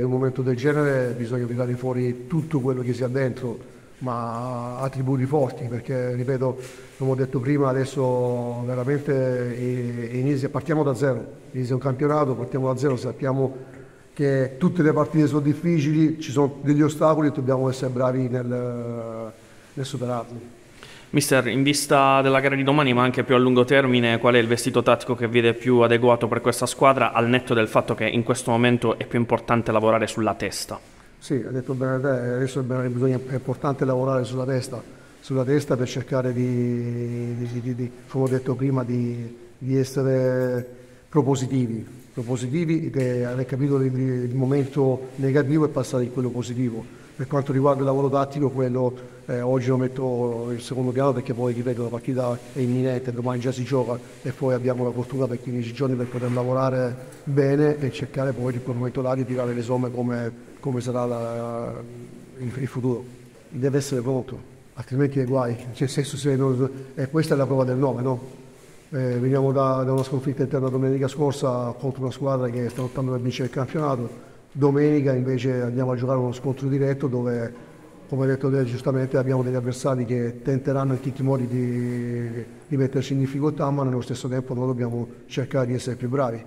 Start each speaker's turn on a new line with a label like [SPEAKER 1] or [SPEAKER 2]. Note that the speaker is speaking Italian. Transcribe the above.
[SPEAKER 1] momento del genere bisogna tirare fuori tutto quello che sia dentro, ma attributi forti, perché ripeto, come ho detto prima, adesso veramente inizia, partiamo da zero, inizia un campionato, partiamo da zero, sappiamo che tutte le partite sono difficili, ci sono degli ostacoli e dobbiamo essere bravi nel, nel superarli.
[SPEAKER 2] Mister, in vista della gara di domani, ma anche più a lungo termine, qual è il vestito tattico che vede più adeguato per questa squadra, al netto del fatto che in questo momento è più importante lavorare sulla testa?
[SPEAKER 1] Sì, ha detto bene te, adesso è importante lavorare sulla testa, sulla testa per cercare di, di, di, di come ho detto prima, di, essere propositivi, propositivi che aver capito il, momento negativo e passare in quello positivo per quanto riguarda il lavoro tattico, quello eh, oggi lo metto in secondo piano perché poi, ripeto, la partita è imminente, domani già si gioca e poi abbiamo la fortuna per 15 giorni per poter lavorare bene e cercare poi in quel momento là di tirare le somme come, come sarà la, il, il, futuro. Deve essere pronto, altrimenti è guai. Cioè, senso, se non, eh, questa è la prova del nome, no? Eh, veniamo da, da, una sconfitta interna domenica scorsa contro una squadra che sta lottando per vincere il campionato Domenica invece andiamo a giocare uno scontro diretto dove, come ha detto te giustamente, abbiamo degli avversari che tenteranno in tutti i modi di, di metterci in difficoltà, ma nello stesso tempo noi dobbiamo cercare di essere più bravi.